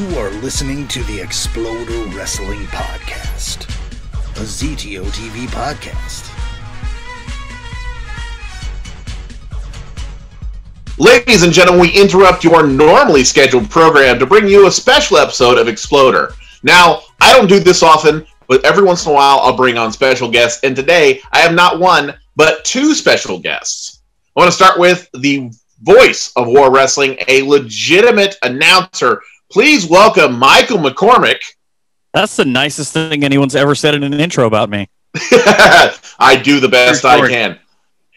You are listening to the Exploder Wrestling Podcast, a ZTO TV podcast. Ladies and gentlemen, we interrupt your normally scheduled program to bring you a special episode of Exploder. Now, I don't do this often, but every once in a while I'll bring on special guests, and today I have not one, but two special guests. I want to start with the voice of War Wrestling, a legitimate announcer. Please welcome Michael McCormick. That's the nicest thing anyone's ever said in an intro about me. I do the best I can.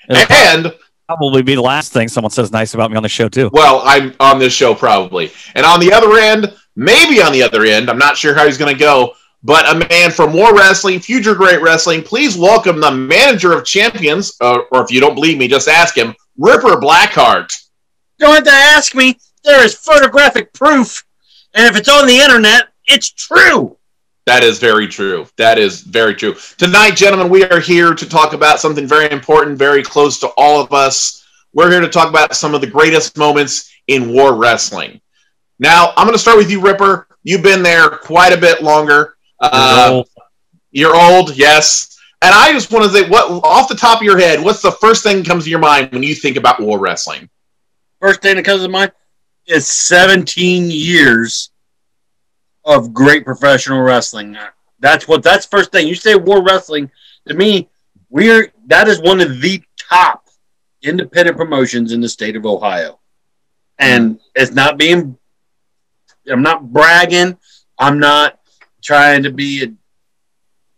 It'll And probably be the last thing someone says nice about me on the show too. Well, I'm on this show probably. And on the other end, maybe on the other end, I'm not sure how he's going to go, but a man from War Wrestling, Future Great Wrestling, please welcome the manager of champions, uh, or if you don't believe me, just ask him, Ripper Blackhart. Don't have to ask me. There is photographic proof. And if it's on the internet, it's true. That is very true. That is very true. Tonight, gentlemen, we are here to talk about something very important, very close to all of us. We're here to talk about some of the greatest moments in war wrestling. Now, I'm going to start with you, Ripper. You've been there quite a bit longer. Uh, Old. You're old, yes. And I just want to say, what off the top of your head, what's the first thing that comes to your mind when you think about war wrestling? First thing that comes to mind is 17 years of great professional wrestling. That's what that's first thing. You say war wrestling, to me, we're that is one of the top independent promotions in the state of Ohio. And it's not being I'm not bragging. I'm not trying to be an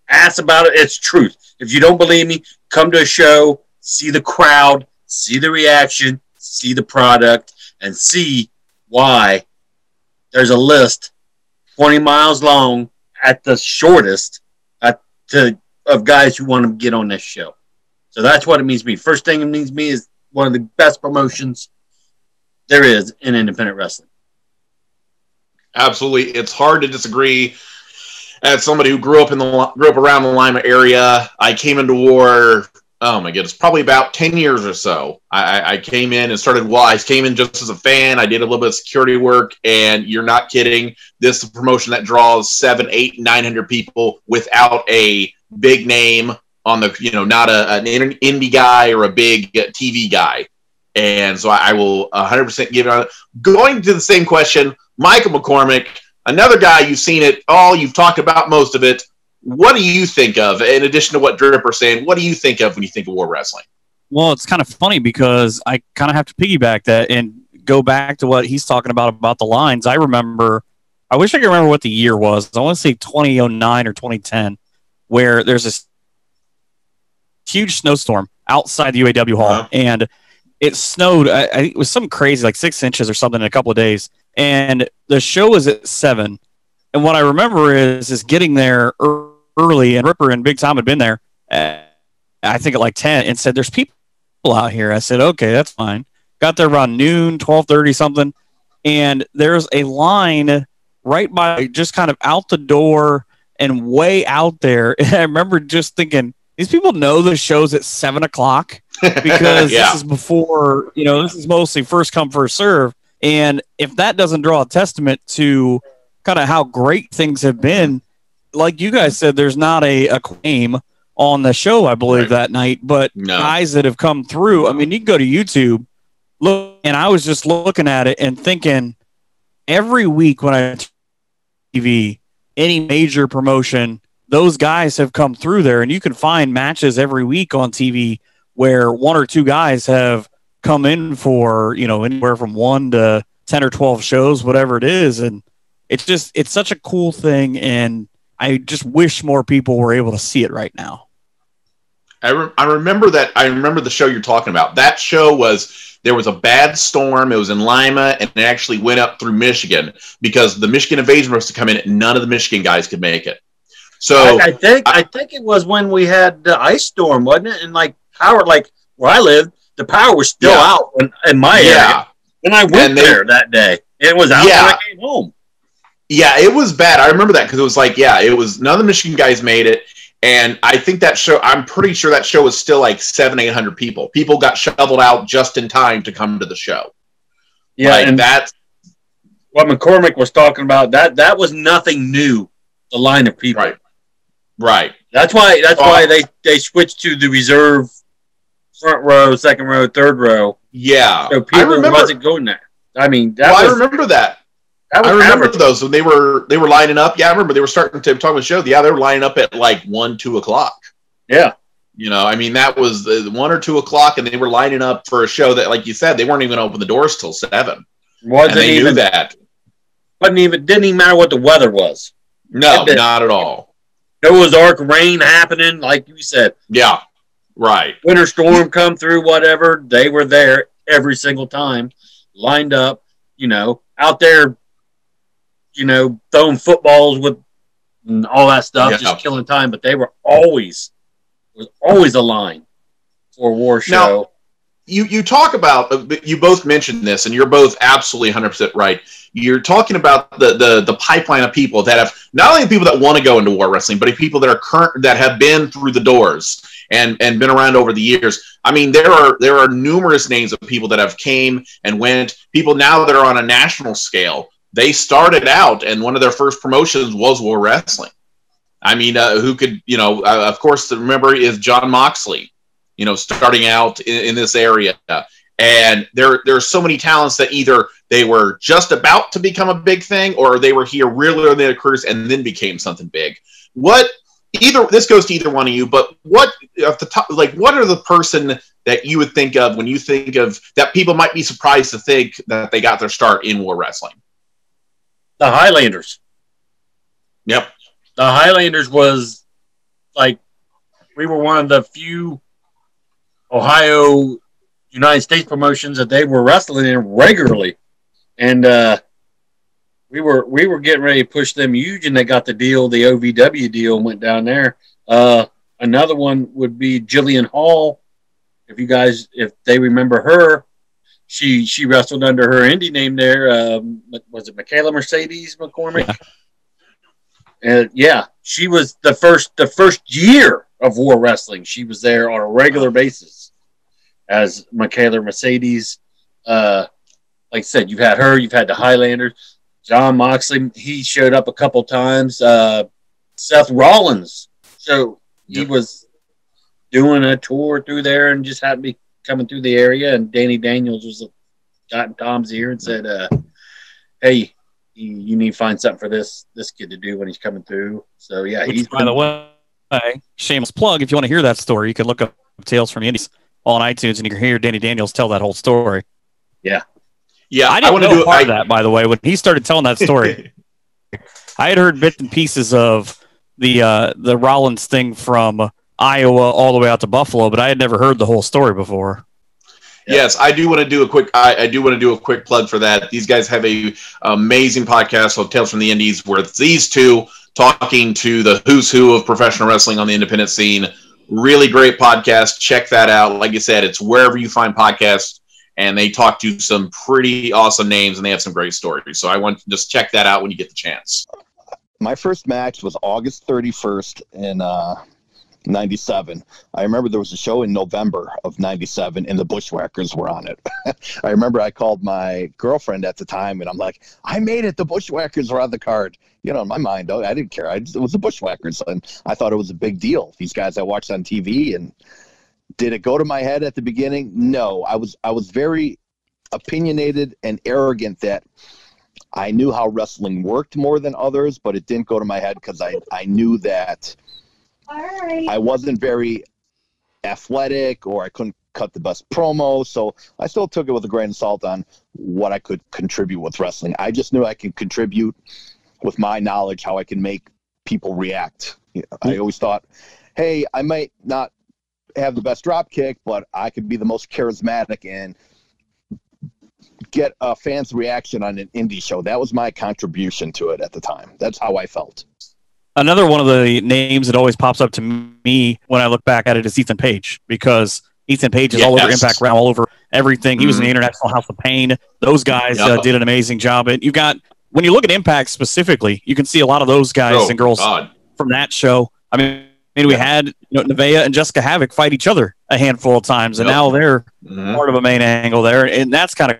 ass about it. It's truth. If you don't believe me, come to a show, see the crowd, see the reaction, see the product, and see why there's a list 20 miles long at the shortest at to, of guys who want to get on this show. So that's what it means to me. First thing it means to me is one of the best promotions there is in independent wrestling. Absolutely, it's hard to disagree. As somebody who grew up in the grew up around the Lima area, I came into war. Oh my goodness, probably about ten years or so. I, I- came in and started. Well, I came in just as a fan. I did a little bit of security work, and you're not kidding. This is a promotion that draws seven, eight, nine hundred people without a big name on the, you know, not a, an in- indie guy or a big TV guy. And so I, I will 100% give it on. Going to the same question, Michael McCormick, another guy you've seen it all, you've talked about most of it. What do you think of, in addition to what Dripper's saying, what do you think of when you think of war wrestling? Well, it's kind of funny because I kind of have to piggyback that and go back to what he's talking about about the lines. I remember, I wish I could remember what the year was. I want to say 2009 or 2010, where there's this huge snowstorm outside the UAW hall, Uh-huh. and it snowed. I, I, it was something crazy, like six inches or something in a couple of days. And the show was at seven. And what I remember is is getting there ear- early, and Ripper and Big Tom had been there. uh, I think at like ten, and said, "There's people out here." I said, "Okay, that's fine." Got there around noon, twelve thirty something, and there's a line right by, just kind of out the door and way out there. And I remember just thinking, these people know the show's at seven o'clock because yeah, this is before you know this is mostly first come first serve and if that doesn't draw a testament to kind of how great things have been like you guys said there's not a, a claim on the show i believe Right. that night but No. guys that have come through i mean you can go to youtube look and i was just looking at it and thinking every week when i tv any major promotion those guys have come through there and you can find matches every week on tv where one or two guys have come in for you know anywhere from one to 10 or 12 shows whatever it is and it's just it's such a cool thing and i just wish more people were able to see it right now I, re- I remember that. I remember the show you're talking about. That show was there was a bad storm. It was in Lima, and it actually went up through Michigan because the Michigan Invasion was to come in. and None of the Michigan guys could make it. So I, I think I, think it was when we had the ice storm, wasn't it? And like power, like where I lived, the power was still Yeah. out in, in my area. yeah, And I went And they- there that day. It was out Yeah. when I came home. Yeah, it was bad. I remember that because it was like, yeah, it was none of the Michigan guys made it, and I think that show. I'm pretty sure that show was still like seven, eight hundred people. People got shoveled out just in time to come to the show. Yeah, like and that's what McCormick was talking about that that was nothing new. The line of people. Right. Right. That's why. That's Oh. why they they switched to the reserve front row, second row, third row. Yeah. So I people remember. wasn't going there. I mean, that well, I remember that. Was I remember average. those when they were they were lining up. Yeah, I remember they were starting to talk about the show. Yeah, they were lining up at like one, two o'clock. Yeah, You know, I mean, that was uh, one or two o'clock, and they were lining up for a show that, like you said, they weren't even open the doors till seven, wasn't and they even knew that. wasn't even didn't even matter what the weather was. No, not at all. Noah's Ark rain happening, like you said, Yeah, right. winter storm come through, whatever. They were there every single time, lined up. You know, out there, you know, throwing footballs with and all that stuff, Yeah. just killing time. But they were always was always a line for a war show. you you talk about uh, you both mentioned this and you're both absolutely 100% right you're talking about the the the pipeline of people that have not only people that want to go into war wrestling but people that are current that have been through the doors and and been around over the years i mean there are there are numerous names of people that have came and went people now that are on a national scale they started out and one of their first promotions was war wrestling i mean uh, who could you know uh, of course remember is jon moxley you know, starting out in, in this area. And there, there are so many talents that either they were just about to become a big thing, or they were here really early in their careers and then became something big. What either this goes to either one of you, but what at the top, like what are the person that you would think of when you think of that people might be surprised to think that they got their start in war wrestling? The Highlanders. Yep. The Highlanders was like we were one of the few Ohio United States promotions that they were wrestling in regularly. And uh we were we were getting ready to push them huge and they got the deal, the OVW deal and went down there. Uh another one would be Jillian Hall. If you guys if they remember her, she she wrestled under her indie name there. Um, was it Macaela Mercedes McCormick? And yeah, she was the first the first year of War Wrestling. She was there on a regular basis as Macaela Mercedes. Uh, like I said, you've had her, you've had the Highlanders, Jon Moxley. He showed up a couple times. Uh, Seth Rollins, so he was doing a tour through there and just happened to be coming through the area. And Danny Daniels was got in Tom's ear and said, uh, "Hey, you, you need to find something for this this kid to do when he's coming through." So yeah, Which, he's by the way, shameless plug. If you want to hear that story, you can look up Tales from the Indies on iTunes, and you can hear Danny Daniels tell that whole story. Yeah, yeah, I didn't want to know do part I, of that, by the way. When he started telling that story, I had heard bits and pieces of the uh, the Rollins thing from Iowa all the way out to Buffalo, but I had never heard the whole story before. Yes, I do want to do a quick. I, I do want to do a quick plug for that. These guys have a amazing podcast called Tales from the Indies, where it's these two talking to the who's who of professional wrestling on the independent scene. Really great podcast. Check that out. Like I said, it's wherever you find podcasts, and they talk to some pretty awesome names, and they have some great stories. So I want to just check that out when you get the chance. my first match was August 31st in uh, 97. I remember there was a show in November of 97 and the Bushwhackers were on it. I remember I called my girlfriend at the time and I'm like, I made it. The Bushwhackers were on the card. You know, in my mind, I didn't care. I just, it was the Bushwhackers. And I thought it was a big deal. These guys I watched on TV and did it go to my head at the beginning? No, I was, I was very opinionated and arrogant that I knew how wrestling worked more than others, but it didn't go to my head because I, I knew that I wasn't very athletic or I couldn't cut the best promo. So I still took it with a grain of salt on what I could contribute with wrestling. I just knew I could contribute with my knowledge how I can make people react. I mm-hmm. always thought, hey, I might not have the best drop kick, but I could be the most charismatic and get a fan's reaction on an indie show. That was my contribution to it at the time. That's how I felt. Another one of the names that always pops up to me when I look back at it is Ethan Page because Ethan Page is all over Impact Realm, all over everything. He was in the Mhm. International House of Pain. Those guys uh, did an amazing job. And you've got when you look at Impact specifically, you can see a lot of those guys Oh, and girls God. from that show. I mean, I mean, we had you know, Nevaeh and Jessica Havoc fight each other a handful of times, and Yep. now they're Mhm. part of a main angle there, and that's kind of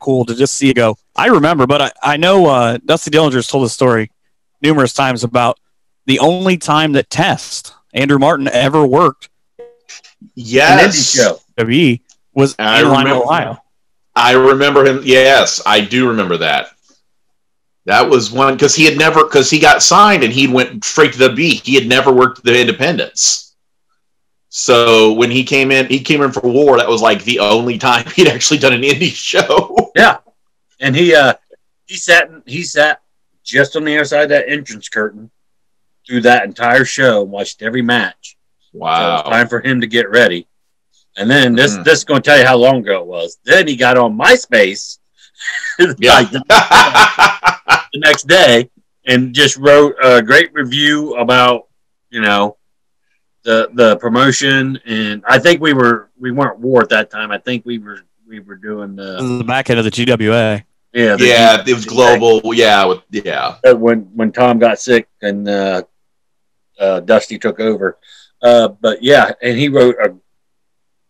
cool to just see it go. I remember, but I, I know uh, Dusty Dillinger's told the story numerous times about the only time that Test Andrew Martin ever worked An indie Yes. show. WWE was I in remember- Ohio. I remember him. Yes, I do remember that. That was one because he had never because he got signed and he went straight to the B. He had never worked the Independence. So when he came in, he came in for War. That was like the only time he'd actually done an indie show. Yeah, and he uh he sat he sat just on the other side of that entrance curtain through that entire show and watched every match. So it was Wow. time for him to get ready. And then this Mhm. this is going to tell you how long ago it was. Then he got on MySpace Yeah. like the, the next day and just wrote a great review about you know the the promotion. And I think we were we weren't war at that time. I think we were we were doing the the back end of the GWA. Yeah yeah, it was global. Yeah, with, yeah. uh, when when Tom got sick and uh, uh, Dusty took over. Uh, but yeah, and he wrote a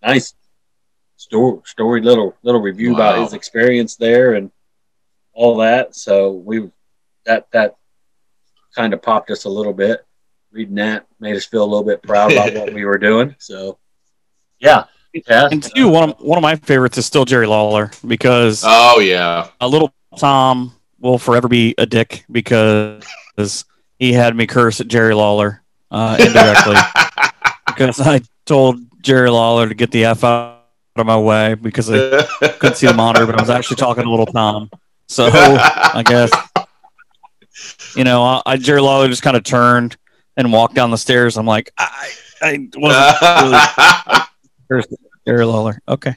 nice story, story little little review about his experience there and all that. So we that that kind of popped us a little bit. Reading that made us feel a little bit proud about what we were doing. So yeah, yeah. And two, one of, one of my favorites is still Jerry Lawler because Oh yeah. a little Tom will forever be a dick because he had me curse at Jerry Lawler uh, indirectly because I told Jerry Lawler to get the F out of my way because I couldn't see the monitor, but I was actually talking to little Tom. So I guess you know, I, I Jerry Lawler just kind of turned and walked down the stairs. I'm like, I, I wasn't really cursing Jerry Lawler. Okay,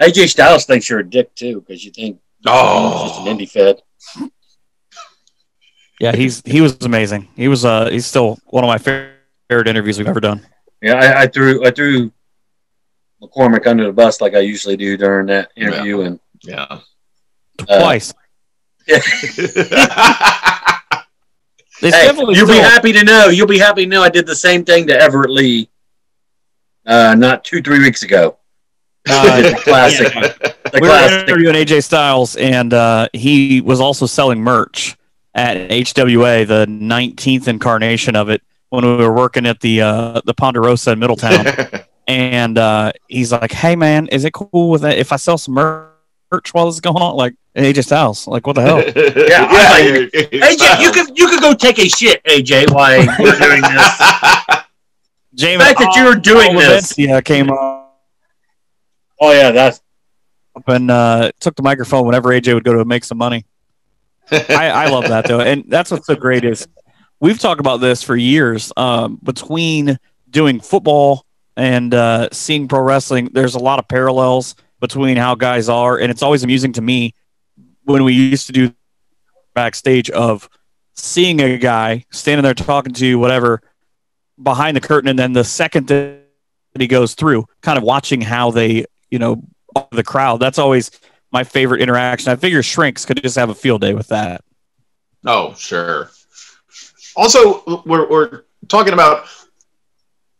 AJ Styles thinks you're a dick too because you think Oh. he's just an indie fed. yeah, he's he was amazing. He was uh he's still one of my favorite interviews we've ever done. Yeah, I, I threw I threw McCormick under the bus like I usually do during that interview, and yeah. Uh, Twice. They hey, you'll be happy to know. You'll be happy to know I did the same thing to Everett Lee, uh, not two three weeks ago. Uh, the classic, the we were interviewing AJ Styles, and uh, he was also selling merch at HWA, the 19th incarnation of it, when we were working at the uh, the Ponderosa in Middletown. and uh, he's like, "Hey, man, is it cool with it if I sell some mer- merch while this is going on?" Like AJ Styles, like, what the hell? Yeah, I was like, AJ, you could you could go take a shit, AJ, while we're doing this. James, fact that you were doing this. yeah, came up Oh yeah, that's and uh, took the microphone whenever AJ would go to make some money. I, I love that though, and that's what's so great is we've talked about this for years. Um, between doing football and uh, seeing pro wrestling, there's a lot of parallels between how guys are, and it's always amusing to me when we used to do backstage of seeing a guy standing there talking to you, whatever, behind the curtain, and then the second that he goes through, kind of watching how they, you know, the crowd. That's always my favorite interaction. I figure shrinks could just have a field day with that. Oh, sure. Also, we're, we're talking about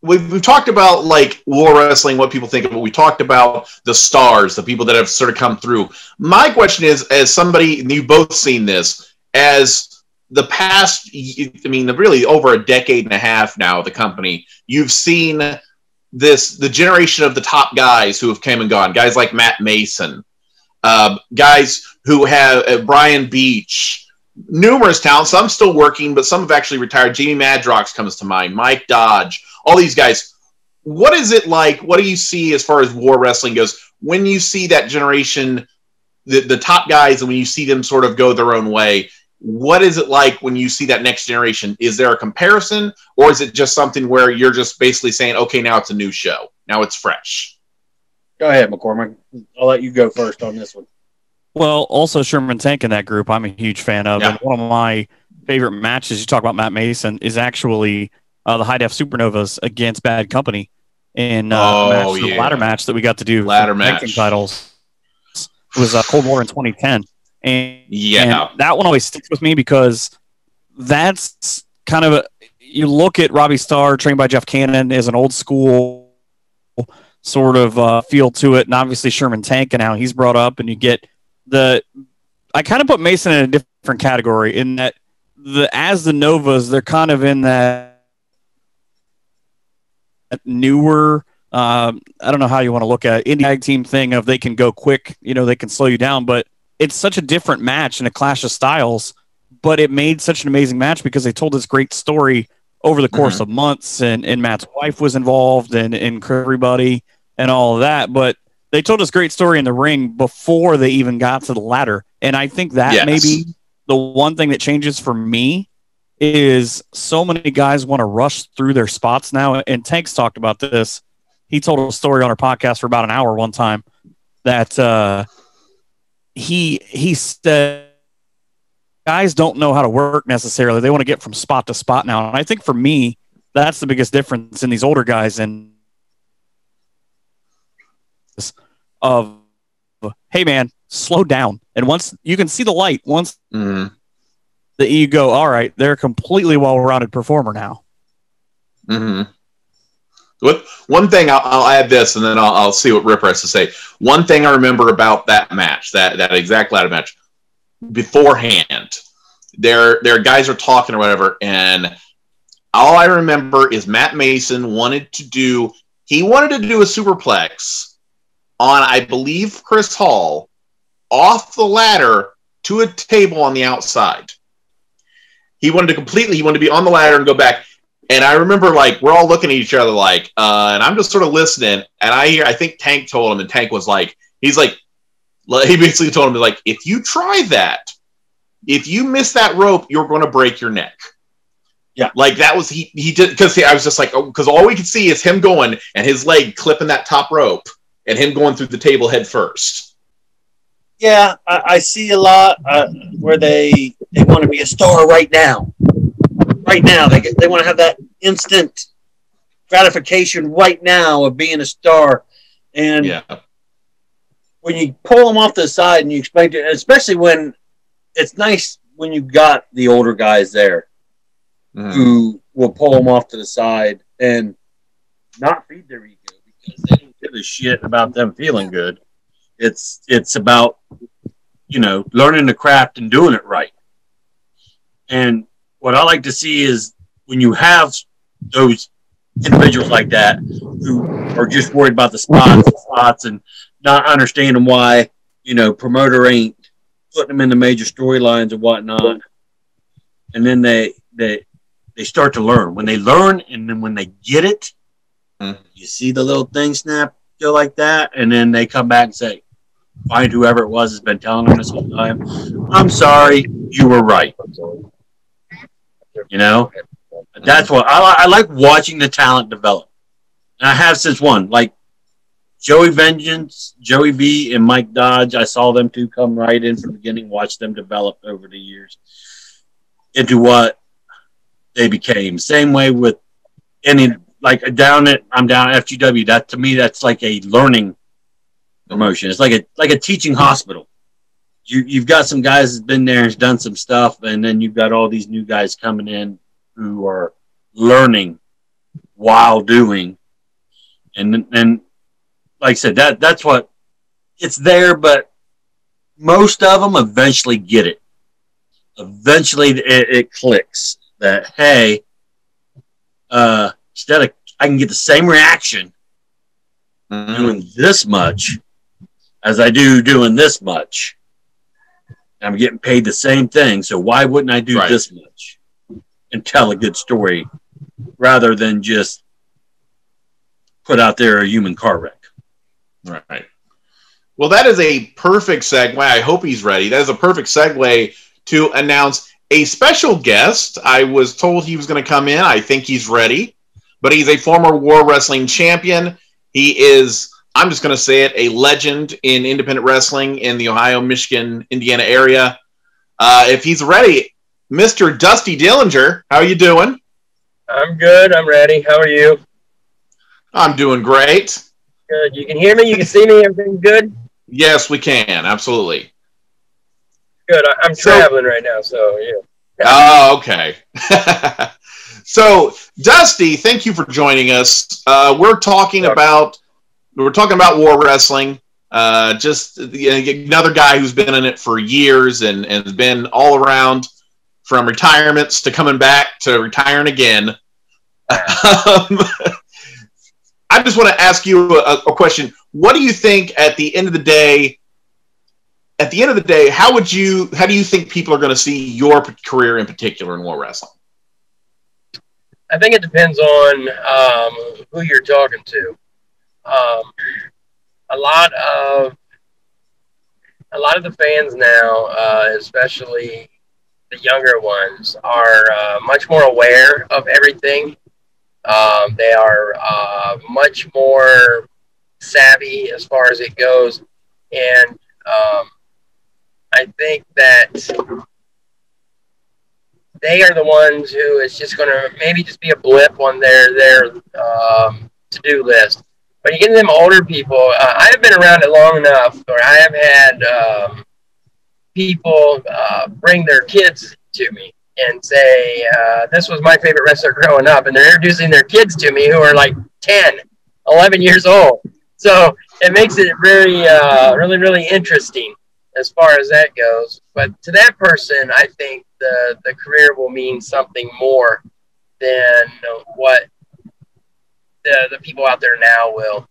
we've, we've talked about like war wrestling, what people think of it. We talked about the stars, the people that have sort of come through. My question is, as somebody, and you've both seen this, as the past, I mean, really over a decade and a half now, the company, you've seen this the generation of the top guys who have come and gone, guys like Matt Mason, uh, guys who have uh, Brian Beach, numerous talents. Some still working, but some have actually retired. Jamie Madrox comes to mind. Mike Dodge. All these guys. What is it like? What do you see as far as war wrestling goes when you see that generation, the, the top guys, and when you see them sort of go their own way? What is it like when you see that next generation? Is there a comparison, or is it just something where you're just basically saying, okay, now it's a new show, now it's fresh? go ahead, McCormick. I'll let you go first on this one. Well, also Sherman Tank in that group, I'm a huge fan of. Yeah. And one of my favorite matches, you talk about Matt Mason, is actually uh, the High Def Supernovas against Bad Company in uh, Oh, match, the yeah. ladder match that we got to do. for Ladder the match. titles. It was uh, Cold War in 2010. And, Yeah. and that one always sticks with me because that's kind of a, you look at Robbie Starr, trained by Jeff Cannon, as an old school sort of uh, feel to it. And obviously Sherman Tank and how he's brought up, and you get the I kind of put Mason in a different category in that the as the Novas, they're kind of in that newer. Um, I don't know how you want to look at it, indie tag team thing of they can go quick, you know, they can slow you down, but it's such a different match and a clash of styles. But it made such an amazing match because they told this great story over the course of months, and, and Matt's wife was involved, and and everybody and all of that. But they told this great story in the ring before they even got to the ladder, and I think that Yes. maybe the one thing that changes for me is so many guys want to rush through their spots now. And Tanks talked about this. He told a story on our podcast for about an hour one time that uh, he he said guys don't know how to work necessarily. They want to get from spot to spot now. And I think for me, that's the biggest difference in these older guys and of hey man, slow down. And once you can see the light, once Mhm. that you go, all right, they're a completely well-rounded performer now. hmm What one thing I'll, I'll add this, and then I'll, I'll see what Ripper has to say. One thing I remember about that match, that that exact ladder match, beforehand, their their guys are talking or whatever, and all I remember is Matt Mason wanted to do he wanted to do a superplex on I believe Chris Hall off the ladder to a table on the outside. He wanted to completely he wanted to be on the ladder and go back. And I remember like we're all looking at each other like, uh, and I'm just sort of listening. And I hear I think Tank told him, and Tank was like, he's like, he basically told him like, if you try that, if you miss that rope, you're going to break your neck. Yeah. like that was he he did because I was just like, because all we could see is him going and his leg clipping that top rope and him going through the table head first. Yeah, I, I see a lot uh, where they they want to be a star right now. Right now, they they want to have that instant gratification right now of being a star, and Yeah, when you pull them off the side and you explain to, especially when it's nice when you got the older guys there Mhm. who will pull them off to the side and not feed their ego because they don't give a shit about them feeling good. It's it's about you know learning the craft and doing it right. And what I like to see is when you have those individuals like that who are just worried about the spots, and spots, and not understanding why you know promoter ain't putting them in the major storylines and whatnot. And then they they they start to learn. When they learn, and then when they get it, Hmm. you see the little thing snap go like that, and then they come back and say, "Find whoever it was has been telling them this whole time. I'm sorry, you were right." You know, that's what I, I like watching the talent develop, and I have since one like Joey Vengeance, Joey B, and Mike Dodge. I saw them two come right in from the beginning, watch them develop over the years into what they became. Same way with any like down at I'm down at FGW. That to me, that's like a learning promotion. It's like a like a teaching hospital. You you've got some guys that's been there and done some stuff, and then you've got all these new guys coming in who are learning while doing. And and like I said, that that's what it's there, but most of them eventually get it. Eventually, it, it clicks that hey, uh, instead of I can get the same reaction Mhm. doing this much as I do doing this much. I'm getting paid the same thing, so why wouldn't I do Right. this much and tell a good story rather than just put out there a human car wreck? Right. Well, that is a perfect segue. I hope he's ready. That is a perfect segue to announce a special guest. I was told he was going to come in. I think he's ready, but he's a former War Wrestling champion. He is, I'm just going to say it, a legend in independent wrestling in the Ohio, Michigan, Indiana area. Uh, if he's ready, Mr. Dusty Dillinger, how are you doing? I'm good. I'm ready. How are you? I'm doing great. Good. You can hear me. You can see me. Everything's good. Yes, we can. Absolutely. Good. I, I'm So- traveling right now, so yeah. Oh, okay. so, Dusty, thank you for joining us. Uh, we're talking Sure. about we're talking about war wrestling. Uh, just another guy who's been in it for years and and has been all around from retirements to coming back to retiring again. Um, I just want to ask you a, a question. What do you think at the end of the day? At the end of the day, how would you? How do you think people are going to see your career in particular in war wrestling? I think it depends on um, who you're talking to. Um, a lot of a lot of the fans now, uh, especially the younger ones, are uh, much more aware of everything. Um, they are uh, much more savvy as far as it goes, and um, I think that they are the ones who is just going to maybe just be a blip on their their um, to do list. But you get them older people. Uh, I have been around it long enough, or I have had um, people uh, bring their kids to me and say, uh, "This was my favorite wrestler growing up," and they're introducing their kids to me who are like 10, 11 years old. So it makes it very, uh, really, really interesting as far as that goes. But to that person, I think the the career will mean something more than what the the people out there now will.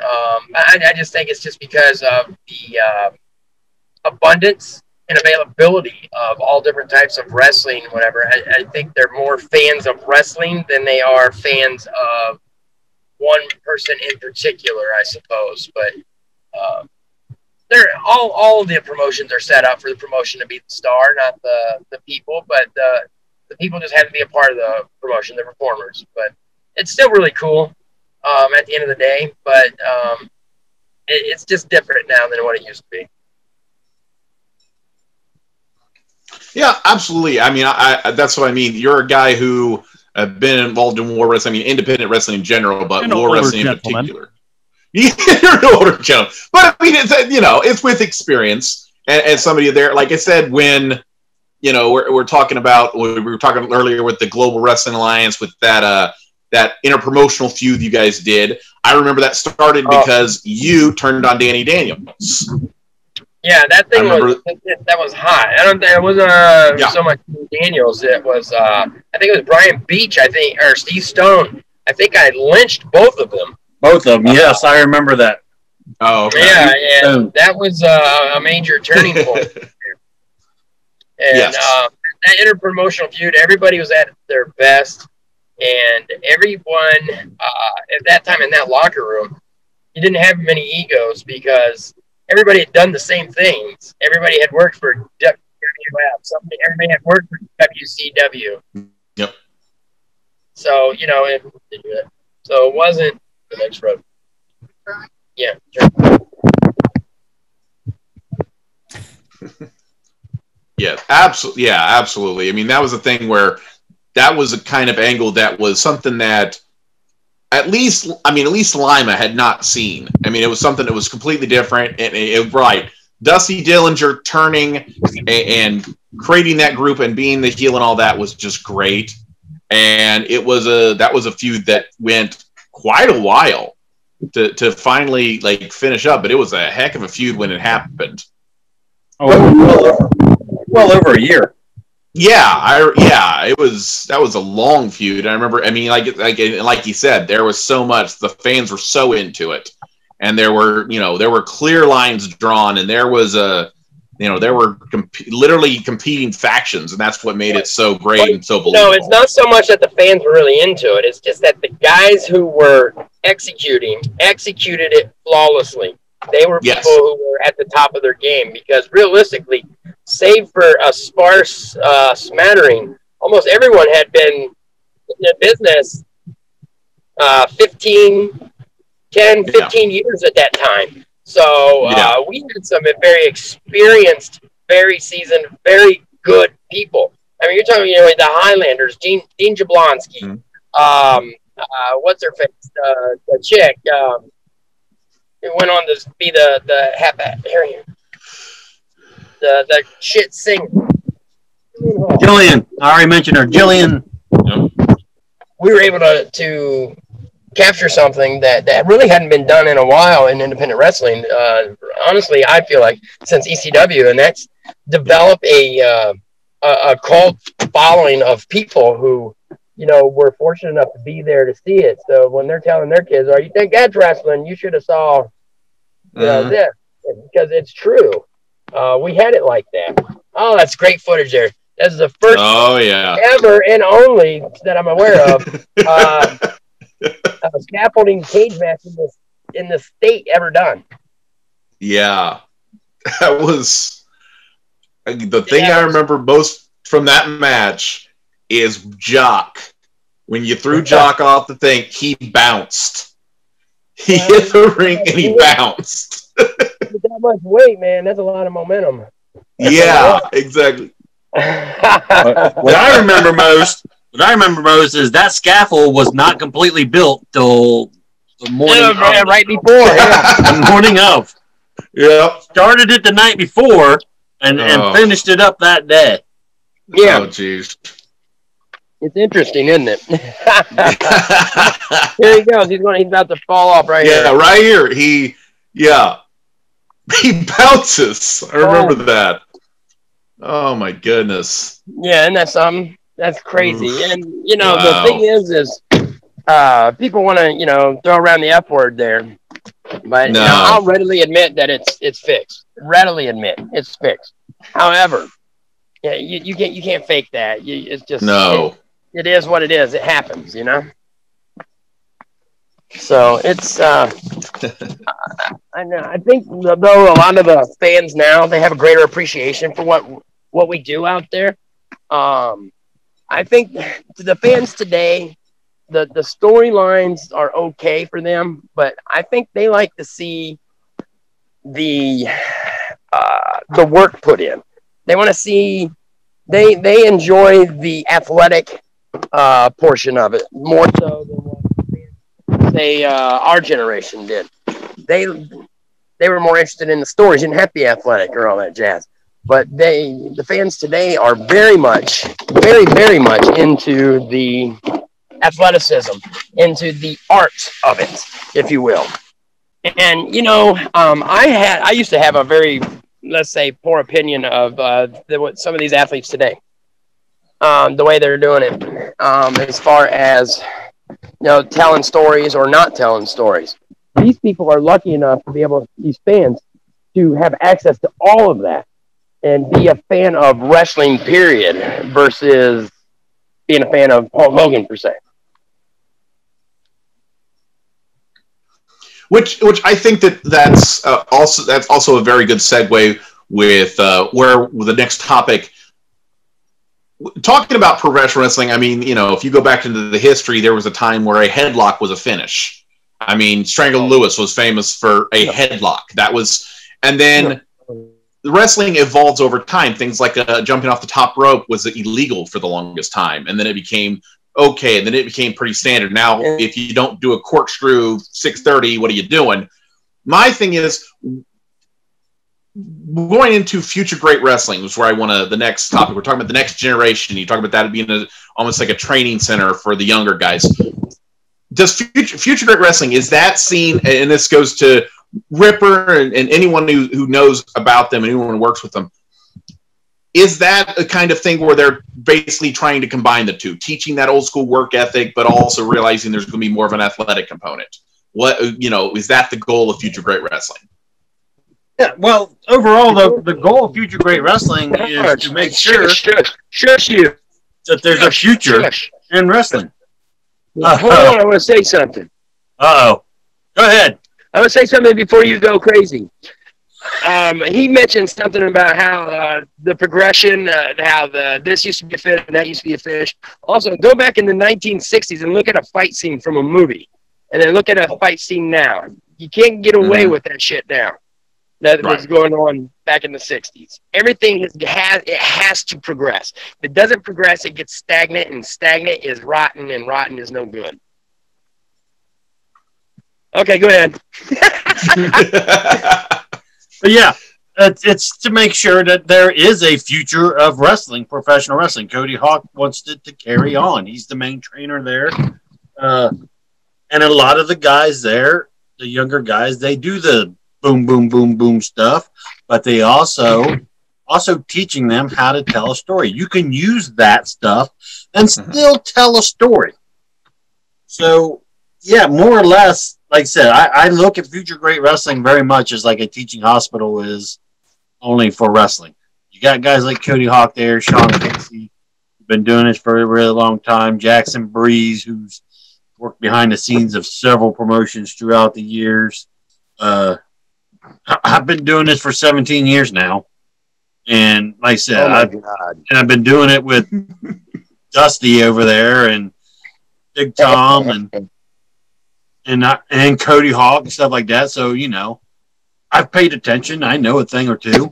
Um, I, I just think it's just because of the uh, abundance and availability of all different types of wrestling. Whatever, I, I think they're more fans of wrestling than they are fans of one person in particular, I suppose. But uh, they're all all the promotions are set up for the promotion to be the star, not the the people. But the the people just have to be a part of the promotion, the performers. But it's still really cool um, at the end of the day. But um, it, it's just different now than what it used to be. Yeah, absolutely. I mean, I, I that's what I mean. You're a guy who have been involved in war wrestling. I mean, independent wrestling in general, but An war older wrestling in particular. You're an older gentleman, but I mean, it's uh, you know, it's with experience and, and somebody there. Like I said, when you know we're, we're talking about we were talking earlier with the Global Wrestling Alliance with that uh that interpromotional feud you guys did. I remember that started Oh. because you turned on Danny Daniels. Yeah, that thing I was remember- that was hot. I don't think it wasn't uh, Yeah. so much Daniels. It was uh, I think it was Brian Beach. I think or Steve Stone. I think I lynched both of them. Both of them. Yes, I remember that. Oh, okay. Yeah, Stone. and that was uh, a major turning point. And Yes. uh, that interpromotional feud, everybody was at their best, and everyone uh, at that time in that locker room, you didn't have many egos because everybody had done the same things. Everybody had worked for WWF. Somebody, everybody had worked for WCW. Yep. So you know, it, so it wasn't the next road. Yeah. Sure. Yeah, absolutely. Yeah, absolutely. I mean, that was a thing where that was a kind of angle that was something that at least, I mean, at least Lima had not seen. I mean, it was something that was completely different. And it, it- right, Dusty Dillinger turning a, and creating that group and being the heel and all that was just great. And it was a that was a feud that went quite a while to to finally like finish up. But it was a heck of a feud when it happened. Oh, well well over a year. Yeah, I yeah, it was that was a long feud. I remember. I mean, like like like you said, there was so much. The fans were so into it, and there were you know there were clear lines drawn, and there was a you know there were comp- literally competing factions, and that's what made it so great and so believable. No, it's not so much that the fans were really into it. It's just that the guys who were executing executed it flawlessly. They were Yes. people who were at the top of their game because realistically, save for a sparse uh, smattering, almost everyone had been in the business uh, 15, 10, 15 years at that time. So uh, Yeah. we had some very experienced, very seasoned, very good people. I mean, you're talking, you know, the Highlanders, Dean, Dean Jablonski, Mhm. um, uh, what's her face, uh, the chick, um, who went on to be the the half area, the the shit singer. Jillian. I already mentioned her. Jillian. We were able to to capture something that, that really hadn't been done in a while in independent wrestling. Uh, honestly, I feel like since ECW, and that's develop a, uh, a, a cult following of people who, you know, were fortunate enough to be there to see it. So when they're telling their kids, "Oh, you think that's wrestling? You should have saw, you know, Mhm. this," because it's true. Uh, we had it like that. Oh, that's great footage there. That's the first Oh yeah. ever and only that I'm aware of uh, uh, scaffolding cage match in the, in the state ever done. Yeah, that was the thing Yeah. I remember most from that match is Jock. When you threw Jock off the thing, he bounced. He Yeah. hit the ring and he bounced. That much weight, man, that's a lot of momentum. Yeah, exactly. What I remember most, what I remember most is that scaffold was not completely built till the morning, Yeah, of, right before. Yeah. the morning of. Yeah, Started it the night before and, Oh. and finished it up that day. yeah, Oh, jeez. It's interesting, isn't it? Here he goes. He's going. He's about to fall off right yeah, here. Yeah, right here. He, yeah, he bounces. I remember that. Oh my goodness. Yeah, and that's um, that's crazy. And you know, Wow. the thing is, is uh, people want to you know throw around the F word there, but you know, I'll readily admit that it's it's fixed. Readily admit it's fixed. However, yeah, you, you can't you can't fake that. You, it's just No. it, it is what it is. It happens, you know. So it's uh, I know. I think though a lot of the fans now they have a greater appreciation for what what we do out there. Um, I think to the fans today, the the storylines are okay for them, but I think they like to see the uh, the work put in. They want to see they they enjoy the athletic uh, portion of it more so than what say uh, our generation did. They they were more interested in the stories. You didn't have to be athletic or all that jazz. But they the fans today are very much, very, very much into the athleticism, into the art of it, if you will. And you know, um, I had I used to have a very let's say poor opinion of uh, the, what some of these athletes today, um, the way they're doing it, um, as far as you know, telling stories or not telling stories. These people are lucky enough to be able, these fans, to have access to all of that and be a fan of wrestling, period, versus being a fan of Hulk Hogan per se. which which I think that that's uh, also that's also a very good segue with uh, where the next topic. Talking about professional wrestling, I mean, you know, if you go back into the history, there was a time where a headlock was a finish. I mean, Strangler Lewis was famous for a headlock. That was, and then the wrestling evolves over time. Things like uh, jumping off the top rope was illegal for the longest time, and then it became okay, and then it became pretty standard. Now, Yeah. if you don't do a corkscrew 630, what are you doing? My thing is going into future great wrestling was where I want to. The next topic we're talking about the next generation. You talk about that being a, almost like a training center for the younger guys. Does future future great wrestling is that seen? And this goes to Ripper and, and anyone who, who knows about them and anyone who works with them. Is that a kind of thing where they're basically trying to combine the two, teaching that old school work ethic, but also realizing there's going to be more of an athletic component? What you know is that the goal of future great wrestling? Yeah, well, overall, the, the goal of Future Great Wrestling is to make sure that there's a future in wrestling. Hold on, I want to say something. Uh oh. Go ahead. I want to say something before you go crazy. Um, he mentioned something about how uh, the progression, uh, how the this used to be a fish and that used to be a fish. Also, go back in the 1960s and look at a fight scene from a movie, and then look at a fight scene now. You can't get away Mhm. with that shit now. That was going on back in the 60s. Everything has, has it has to progress. If it doesn't progress, it gets stagnant, and stagnant is rotten, and rotten is no good. Okay, go ahead. But yeah, it's, it's to make sure that there is a future of wrestling, professional wrestling. Cody Hawk wants it to carry on. He's the main trainer there. Uh, and a lot of the guys there, the younger guys, they do the boom, boom, boom, boom stuff, but they also also teaching them how to tell a story. You can use that stuff and Mhm. still tell a story. So, yeah, more or less, like I said, I, I look at Future Great Wrestling very much as like a teaching hospital is only for wrestling. You got guys like Cody Hawk there, Sean Casey, who've been doing this for a really long time, Jackson Breeze, who's worked behind the scenes of several promotions throughout the years. Uh, I've been doing this for 17 years now. And like I said, Oh I've, God. and I've been doing it with Dusty over there and Big Tom and and I, and Cody Hawk and stuff like that. So you know, I've paid attention. I know a thing or two.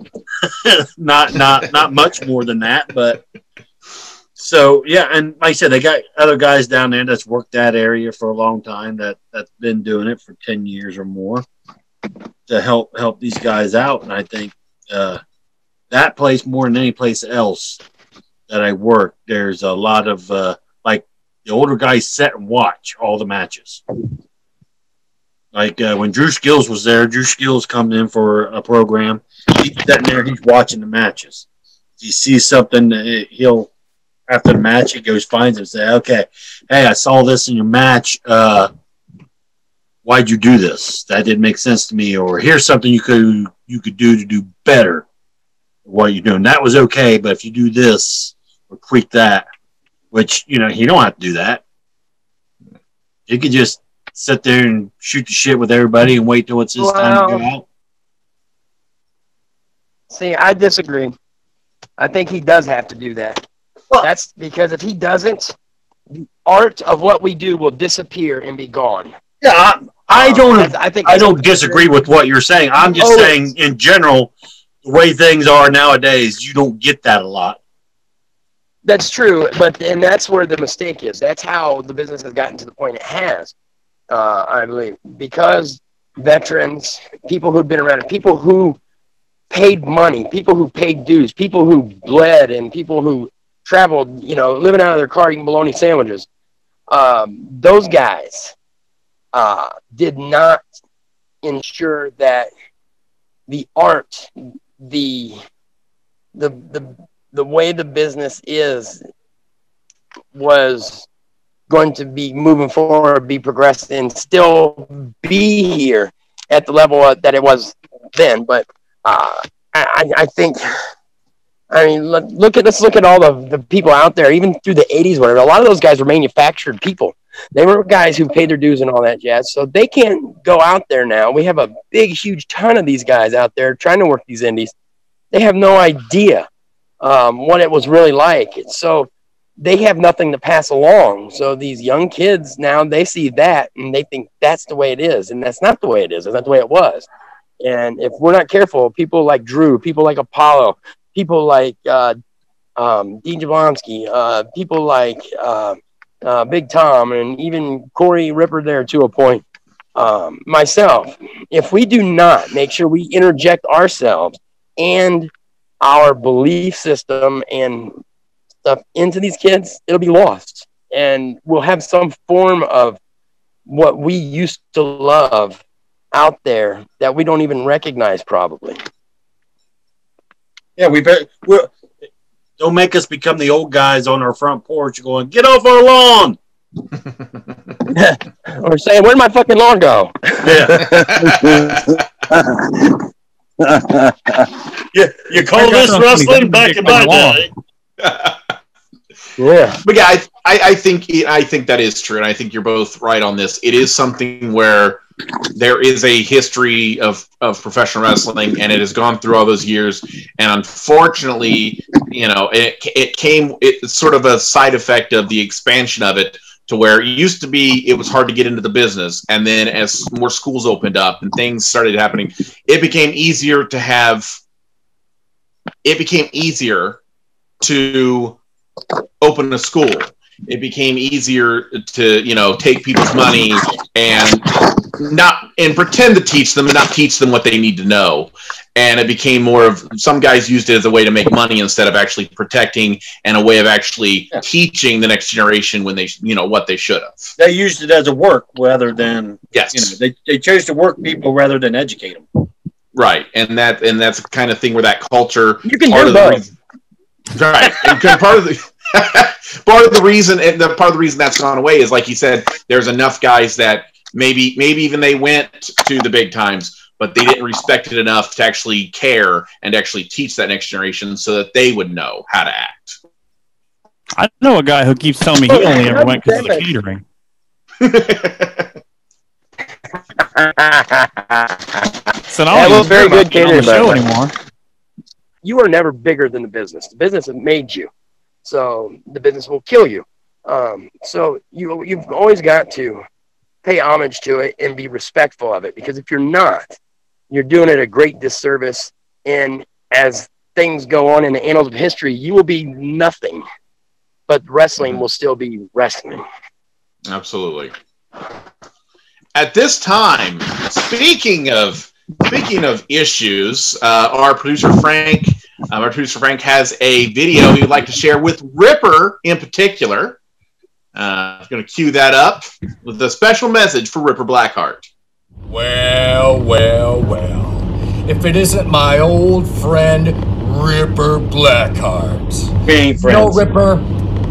not not not much more than that, but so yeah. And like I said, they got other guys down there that's worked that area for a long time that that's been doing it for ten years or more to help help these guys out. And I think uh, that place more than any place else that I work, there's a lot of uh, like the older guys sit and watch all the matches. Like uh, when Drew Skills was there, Drew Skills comes in for a program. He's sitting there, he's watching the matches. If he sees something, uh, he'll after the match he goes finds him say, "Okay, hey, I saw this in your match. Uh, why'd you do this? That didn't make sense to me. Or here's something you could you could do to do better. What you're doing that was okay, but if you do this or tweak that, which you know he don't have to do that. You could just sit there and shoot the shit with everybody and wait till it's his time to go out. See, I disagree. I think he does have to do that. Well- That's because if he doesn't, the art of what we do will disappear and be gone. Yeah, I, I don't. That's- I think I don't disagree with what you're saying. I'm just Oh, saying, in general, the way things are nowadays, you don't get that a lot. That's true, but and that's where the mistake is. That's how the business has gotten to the point it has. Uh, I believe because veterans, people who've been around, people who paid money, people who paid dues, people who bled, and people who traveled, you know, living out of their car eating bologna sandwiches. Um, those guys uh, did not ensure that the art, the the the the way the business is was going to be moving forward, be progressed, and still be here at the level that it was then. But uh, I, I think, I mean, look, look at let's look at all the, the people out there, even through the '80s, whatever. A lot of those guys were manufactured people. They were guys who paid their dues and all that jazz. So they can't go out there now. We have a big, huge ton of these guys out there trying to work these indies. They have no idea um, what it was really like. So they have nothing to pass along. So these young kids now they see that and they think that's the way it is, and that's not the way it is. It's not the way it was. And if we're not careful, people like Drew, people like Apollo, people like uh, um, Dean Jablonski, uh, people like uh, uh, Big Tom, and even Corey Ripper there to a point. Um, myself, if we do not make sure we interject ourselves and our belief system and stuff into these kids, it'll be lost. And we'll have some form of what we used to love out there that we don't even recognize, probably. Yeah, we bet. We're, don't make us become the old guys on our front porch going, "Get off our lawn." Or saying, Where'd my fucking lawn go? Yeah, yeah. You call this something wrestling back in my my day? Yeah. But yeah, I, I, I think I think that is true, and I think you're both right on this. It is something where there is a history of, of professional wrestling, and it has gone through all those years. And unfortunately, you know, it it came it's sort of a side effect of the expansion of it to where it used to be it was hard to get into the business, and then as more schools opened up and things started happening, it became easier to have. It became easier to open a school. It became easier to, you know, take people's money and not and pretend to teach them and not teach them what they need to know. And it became more of some guys used it as a way to make money instead of actually protecting and a way of actually Yeah. teaching the next generation when they you know what they should have. They used it as a work rather than Yes. you know they, they chose to work people rather than educate them. Right, and that and that's the kind of thing where that culture You can part do of the both. Reason, right, and part of the part of the reason and the part of the reason that's gone away is like you said, there's enough guys that maybe maybe even they went to the big times, but they didn't respect it enough to actually care and actually teach that next generation so that they would know how to act. I know a guy who keeps telling me he only ever went because of the catering. So now That I was very good on the catering, show by the way. anymore. You are never bigger than the business. The business has made you, so the business will kill you. Um, so you you've always got to pay homage to it and be respectful of it because if you're not, you're doing it a great disservice. And as things go on in the annals of history, you will be nothing, but wrestling will still be wrestling. Absolutely. At this time, speaking of speaking of issues, uh, our producer Frank, um, our producer Frank has a video he would like to share with Ripper in particular. Uh, I'm going to cue that up with a special message for Ripper Blackhart. Well, well, well. If it isn't my old friend Ripper Blackhart. We ain't You know. Ripper,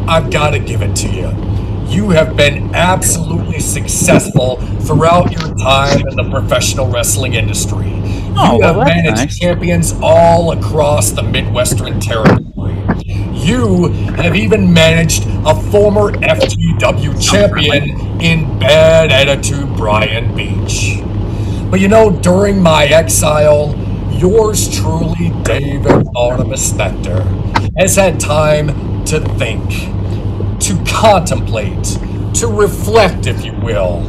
I've got to give it to you. You have been absolutely successful throughout your time in the professional wrestling industry. Oh, you well, have managed nice. champions all across the Midwestern territory. You have even managed a former FTW champion in Bad Attitude Brian Beach. But you know, during my exile, yours truly, David Artemis Spector, has had time to think, contemplate, to reflect, if you will,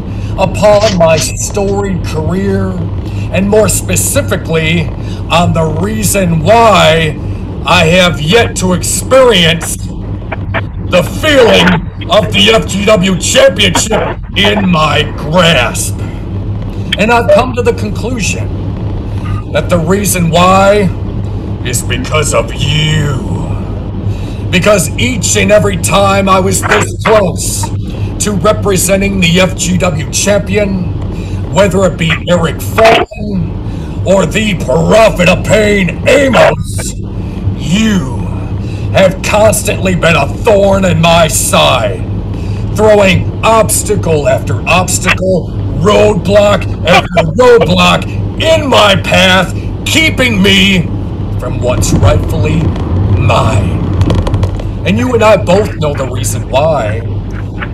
upon my storied career, and more specifically, on the reason why I have yet to experience the feeling of the FGW Championship in my grasp. And I've come to the conclusion that the reason why is because of you. Because each and every time I was this close to representing the FGW champion, whether it be Eric Fulton or the Prophet of Pain Amos, you have constantly been a thorn in my side, throwing obstacle after obstacle, roadblock after roadblock in my path, keeping me from what's rightfully mine. And you and I both know the reason why.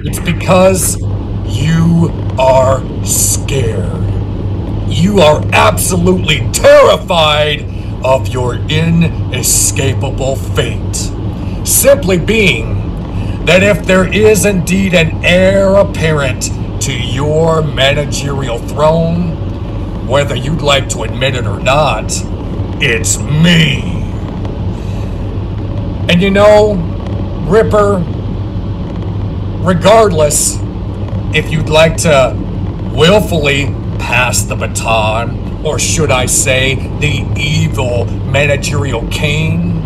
It's because you are scared. You are absolutely terrified of your inescapable fate. Simply being that if there is indeed an heir apparent to your managerial throne, whether you'd like to admit it or not, it's me. And you know, Ripper, regardless if you'd like to willfully pass the baton, or should I say, the evil managerial cane,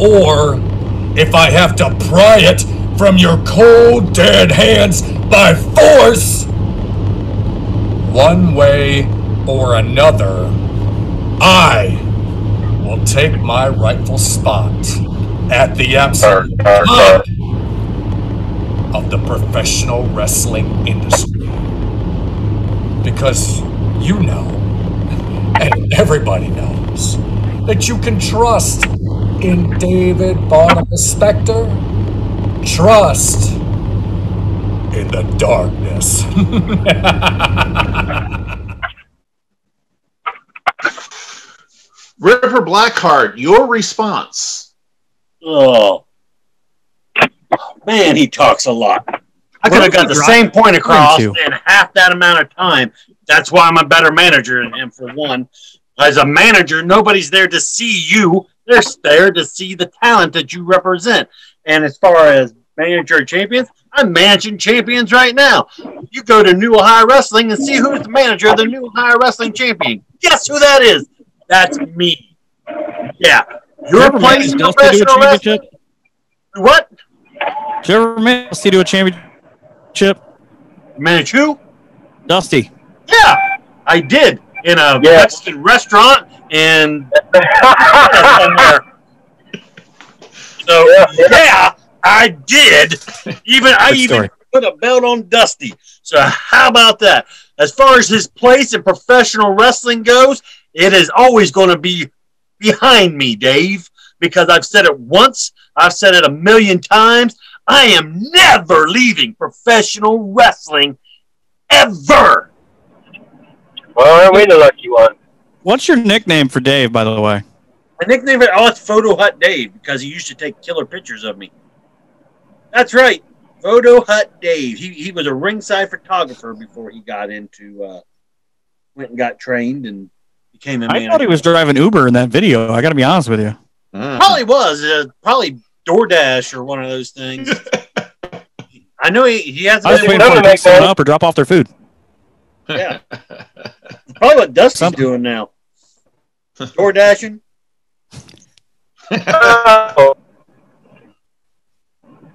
or if I have to pry it from your cold, dead hands by force, one way or another, I will take my rightful spot at the absolute top of the professional wrestling industry. Because you know, and everybody knows, that you can trust in David Barnabas Spector. Trust in the darkness. Ripper Blackhart, your response. Oh. Man, he talks a lot. I could have got the same point across in half that amount of time. That's why I'm a better manager than him, for one. As a manager, nobody's there to see you. They're there to see the talent that you represent. And as far as manager champions, I'm managing champions right now. You go to New Ohio Wrestling and see who's the manager of the New Ohio Wrestling champion. Guess who that is? That's me. Yeah. You're ever playing manage Dusty to a professional wrestling. championship? What? Did you ever manage Dusty to a championship? Manage who? Dusty. Yeah, I did in a Yeah. Mexican restaurant and somewhere. So yeah, I did. Even I Good even story. put a belt on Dusty. So how about that? As far as his place in professional wrestling goes, it is always going to be behind me, Dave, because I've said it once, I've said it a million times. I am never leaving professional wrestling ever. well, aren't we the lucky one? What's your nickname for Dave, by the way? I nickname it oh, it's Photo Hut Dave because he used to take killer pictures of me. That's right, Photo Hut Dave. He he was a ringside photographer before he got into uh, went and got trained and became a I manager. thought he was driving Uber in that video. I got to be honest with you. Mm. probably was uh, probably DoorDash or one of those things. I know he, he has I was a waiting Doesn't for him to make pick someone up or drop off their food. yeah. Probably what Dusty's Something. doing now. Door dashing.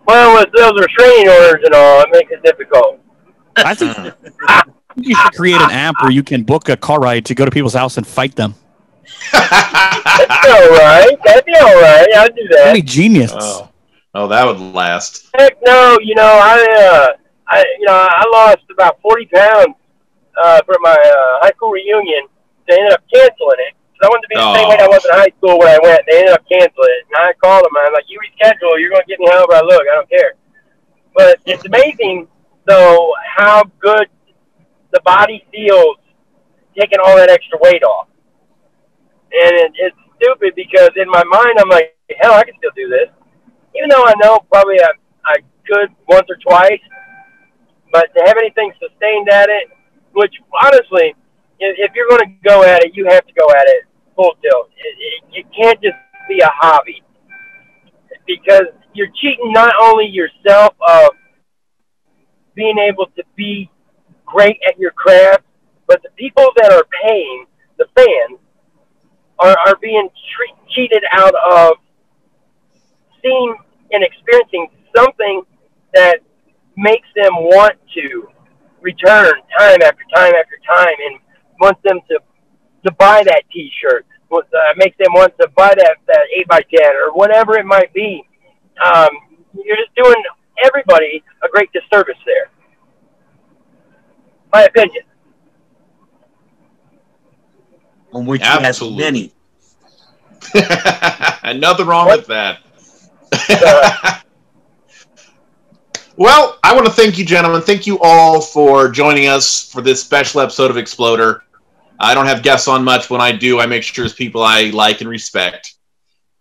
Well, with those restraining orders and all, it makes it difficult. I think you should create an app where you can book a car ride to go to people's house and fight them. That'd be all right. That'd be all right. I'd do That'd be genius. oh. oh, that would last. Heck no, you know, I, uh, I, you know, I lost about 40 pounds, uh, for my, uh, high school reunion. They ended up canceling it. 'Cause I wanted to be the same weight I was in high school when I went. They ended up canceling it. And I called them. I'm like, you reschedule. You're going to get me however I look. I don't care. But it's amazing, though, how good the body feels taking all that extra weight off. And it, it's stupid because in my mind, I'm like, hell, I can still do this. Even though I know probably I, I could once or twice, but to have anything sustained at it, which honestly, if, if you're going to go at it, you have to go at it full tilt. It, it, it can't just be a hobby because you're cheating not only yourself of being able to be great at your craft, but the people that are paying, the fans, are, are being tre- cheated out of seeing and experiencing something that makes them want to return time after time after time and wants them to to buy that T-shirt, uh, makes them want to buy that that eight by ten or whatever it might be. Um, you're just doing everybody a great disservice there. My opinion. On which Absolutely. he has many. Nothing wrong with that. well, I want to thank you, gentlemen. Thank you all for joining us for this special episode of Exploder. I don't have guests on much. When I do, I make sure it's people I like and respect.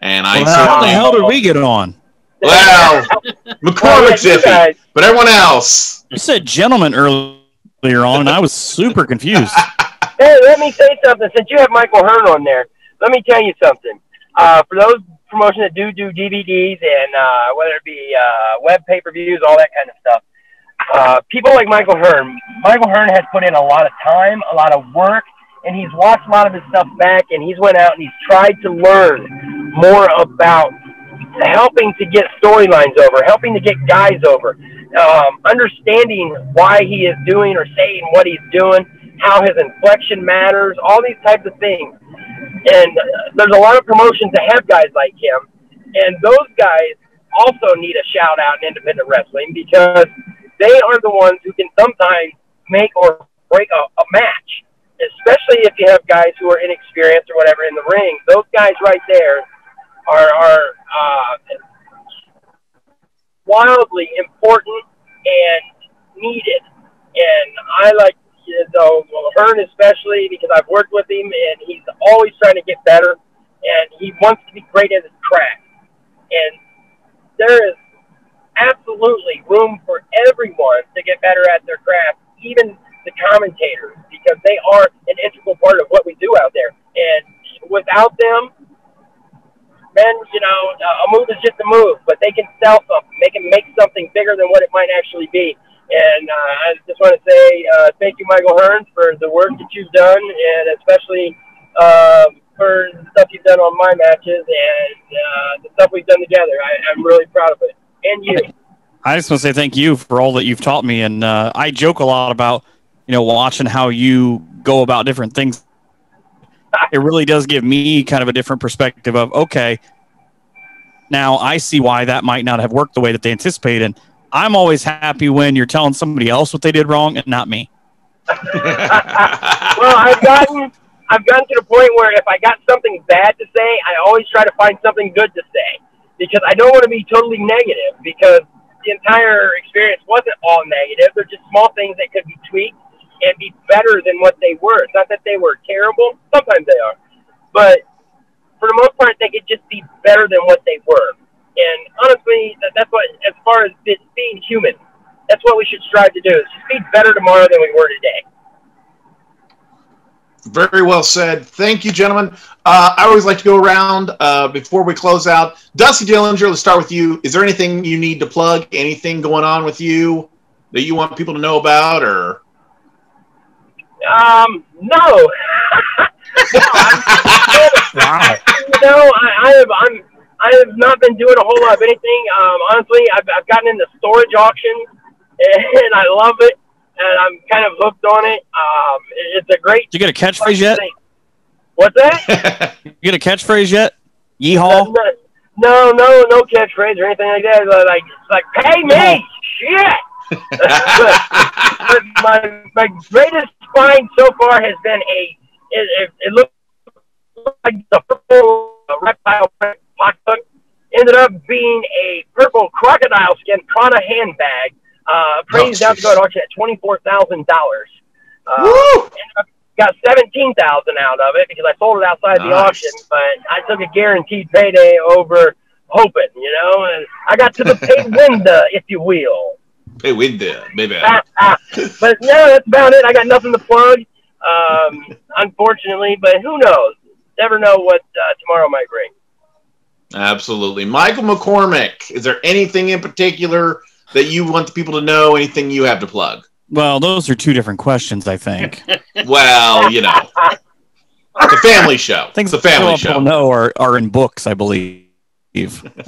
And I Well, how the hell did we get on? well, McCormick's you iffy, but everyone else. You said gentlemen earlier on, and I was super confused. Hey, let me say something. Since you have Michael Hearn on there, let me tell you something. Uh, for those promotions that do do DVDs and uh, whether it be uh, web pay per views, all that kind of stuff, uh, people like Michael Hearn, Michael Hearn has put in a lot of time, a lot of work, and he's watched a lot of his stuff back, and he's went out and he's tried to learn more about helping to get storylines over, helping to get guys over, um, understanding why he is doing or saying what he's doing, how his inflection matters, all these types of things. And uh, there's a lot of promotions that have guys like him, and those guys also need a shout out in independent wrestling because they are the ones who can sometimes make or break a, a match, especially if you have guys who are inexperienced or whatever in the ring. Those guys right there are are uh, wildly important and needed. And I like you know Hearn especially because I've worked with him and he's always trying to get better and he wants to be great at his craft. And there is absolutely room for everyone to get better at their craft, even the commentators, because they are an integral part of what we do out there. And without them, men, you know, a move is just a move, but they can sell something. They can make something bigger than what it might actually be. And uh, I just want to say uh, thank you, Michael Hearns, for the work that you've done, and especially uh, for the stuff you've done on my matches and uh, the stuff we've done together. I, I'm really proud of it. And you. I just want to say thank you for all that you've taught me, and uh, I joke a lot about you know watching how you go about different things. It really does give me kind of a different perspective of okay, now I see why that might not have worked the way that they anticipated. And I'm always happy when you're telling somebody else what they did wrong and not me. well, I've gotten I've gotten to the point where if I got something bad to say, I always try to find something good to say because I don't want to be totally negative because the entire experience wasn't all negative. They're just small things that could be tweaked and be better than what they were. It's not that they were terrible. Sometimes they are, but for the most part, they could just be better than what they were. And honestly, that, that's what, as far as being human, that's what we should strive to do. Is just be better tomorrow than we were today. Very well said. Thank you, gentlemen. Uh, I always like to go around uh, before we close out. Dusty Dillinger, let's start with you. Is there anything you need to plug? Anything going on with you that you want people to know about, or? Um, no. no wow. No, I, I have. I'm. I have not been doing a whole lot of anything. Um, honestly, I've, I've gotten into storage auctions, and I love it and I'm kind of hooked on it. Um, it's a great. Did you get a catchphrase yet? Thing. What's that? you get a catchphrase yet? Yeehaw. No, no, no catchphrase or anything like that. Like, like, pay me, shit. but, my my greatest find so far has been a. It, it, it looks like the purple reptile pocketbook ended up being a purple crocodile skin Prada handbag uh, praised oh, out to go to auction at twenty four thousand dollars. Uh, got seventeen thousand out of it because I sold it outside nice. the auction, but I took a guaranteed payday over hoping, you know, and I got to the pay window, if you will. Pay window, maybe. but no, that's about it. I got nothing to plug, um, unfortunately. But who knows? Never know what uh, tomorrow might bring. Absolutely, Michael McCormick. Is there anything in particular that you want the people to know? Anything you have to plug? Well, those are two different questions, I think. well, you know, the family show. Things the family show. Know are, are in books, I believe.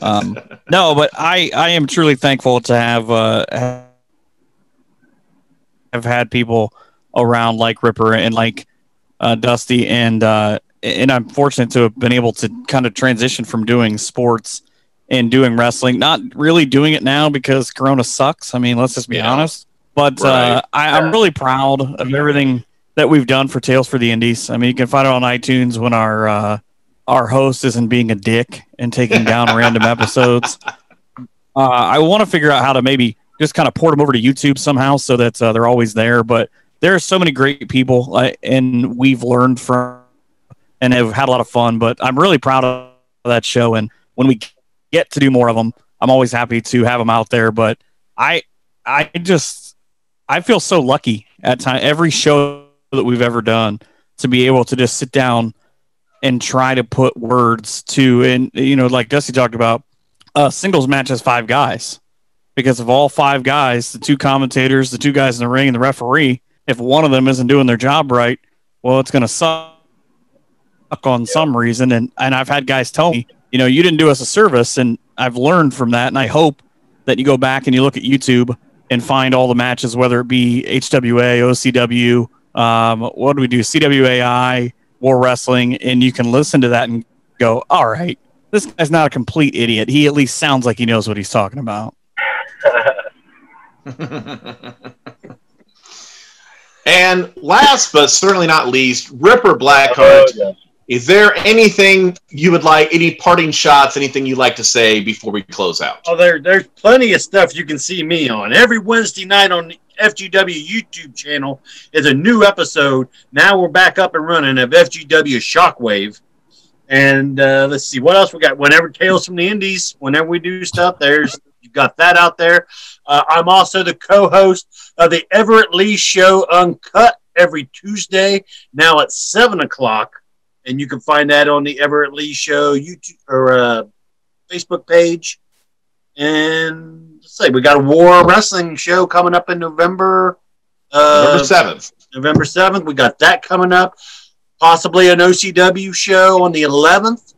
Um, no, but I, I am truly thankful to have uh, have had people around like Ripper and like uh, Dusty, and uh, and I'm fortunate to have been able to kind of transition from doing sports and doing wrestling. Not really doing it now because Corona sucks. I mean, let's just be yeah. honest. But uh, right. uh, I, am really proud of everything that we've done for Tales for the Indies. I mean, you can find it on iTunes when our uh, our host isn't being a dick and taking down random episodes. Uh, I want to figure out how to maybe just kind of port them over to YouTube somehow so that uh, they're always there. But there are so many great people, uh, and we've learned from and have had a lot of fun. But I'm really proud of that show. And when we get to do more of them, I'm always happy to have them out there. But I, I just, I feel so lucky at time every show that we've ever done to be able to just sit down and try to put words to, and you know, like Dusty talked about, a singles match has five guys because of all five guys, the two commentators, the two guys in the ring, and the referee. If one of them isn't doing their job right, well, it's going to suck on some reason. And and I've had guys tell me, you know, you didn't do us a service. And I've learned from that. And I hope that you go back and you look at YouTube and find all the matches, whether it be HWA, OCW, um, what do we do? CWAI, War Wrestling, and you can listen to that and go, all right, this guy's not a complete idiot. He at least sounds like he knows what he's talking about. and last but certainly not least, Ripper Blackhart. Oh, yeah. Is there anything you would like, any parting shots, anything you'd like to say before we close out? Oh, there, there's plenty of stuff you can see me on. Every Wednesday night on the FGW YouTube channel is a new episode. Now we're back up and running of FGW Shockwave. And uh, let's see, what else we got? Whenever Tales from the Indies, whenever we do stuff, there's you got that out there. Uh, I'm also the co-host of the Everett Lee Show Uncut every Tuesday, now at 7 o'clock and you can find that on the Everett Lee Show YouTube or uh, Facebook page. And say we got a War Wrestling show coming up in November. Uh, November seventh. November 7th. We got that coming up. Possibly an OCW show on the 11th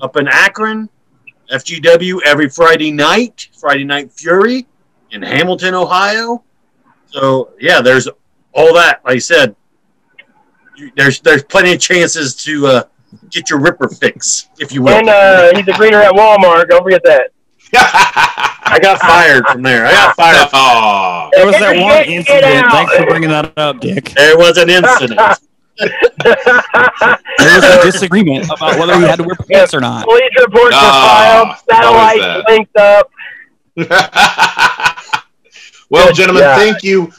up in Akron. FGW every Friday night, Friday Night Fury in Hamilton, Ohio. So, yeah, there's all that. Like I said, there's there's plenty of chances to uh, get your Ripper fix, if you will. And uh, he's a greeter at Walmart. Don't forget that. I got fired from there. I got fired. Aw. There was that one incident. Thanks for bringing that up, Dick. There was an incident. There was a disagreement about whether we had to wear pants or not. Police reports were filed. how is Satellite linked up. well, Good gentlemen, job. thank you,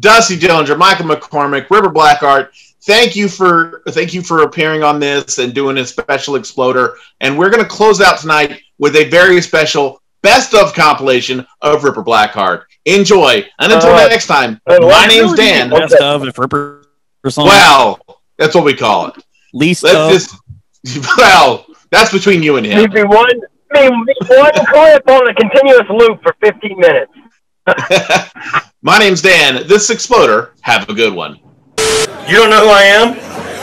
Dusty Dillinger, Michael McCormick, Ripper Blackhart. Thank you for thank you for appearing on this and doing a special exploder. And we're going to close out tonight with a very special best of compilation of Ripper Blackhart. Enjoy, and until Uh, next time, uh, my name's Dan. Okay. Best of if Ripper or. Well, that's what we call it. least Let's of. just well, that's between you and him. Maybe one, maybe one clip on a continuous loop for 15 minutes. My name's Dan. This Exploder. Have a good one. You don't know who I am?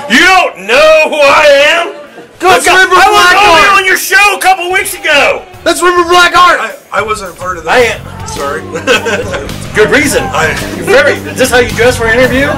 You don't know who I am? That's Ripper Blackhart. on your show a couple weeks ago. That's Ripper Blackhart. I, I wasn't a part of that. I am. Sorry. Good reason. I, You're very. Is this how you dress for an interview?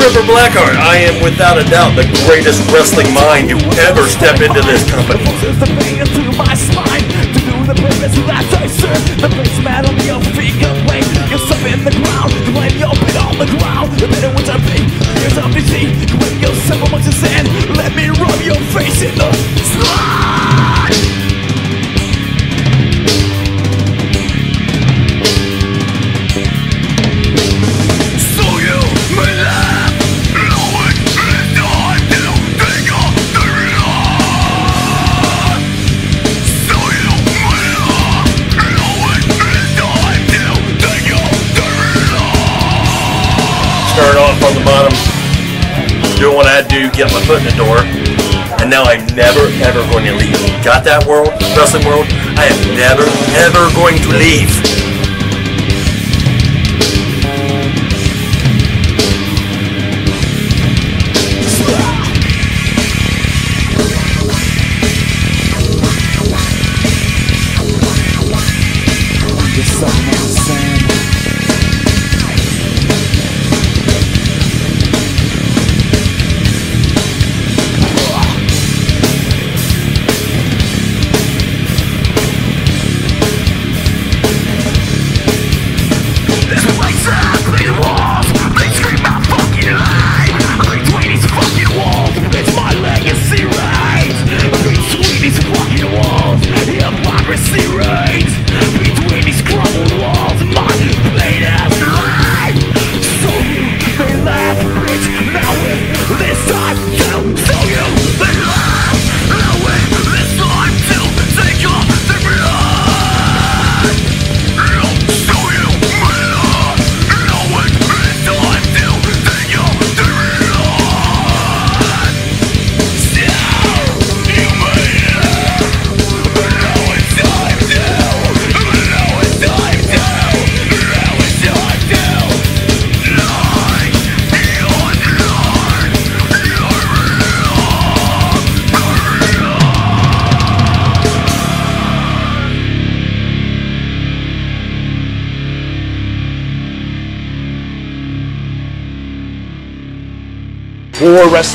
Ripper Blackhart. I am without a doubt the greatest wrestling mind to ever step into this company. Forces the pain through my spine to do get my foot in the door, and now I'm never ever going to leave. Got that world, wrestling world? I am never ever going to leave.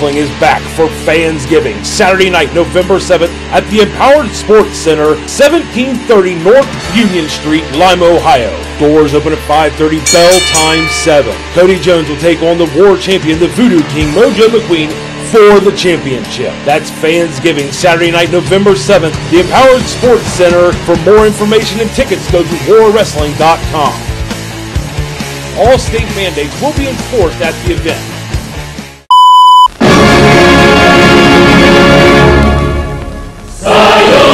Wrestling is back for Fansgiving, Saturday night, November 7th at the Empowered Sports Center, 1730 North Union Street, Lima, Ohio. Doors open at 5:30. Bell time 7. Cody Jones will take on the War Champion, the Voodoo King, Mojo McQueen, for the championship. That's Fansgiving, Saturday night, November 7th, the Empowered Sports Center. For more information and tickets, go to warwrestling.com. All state mandates will be enforced at the event. 再 游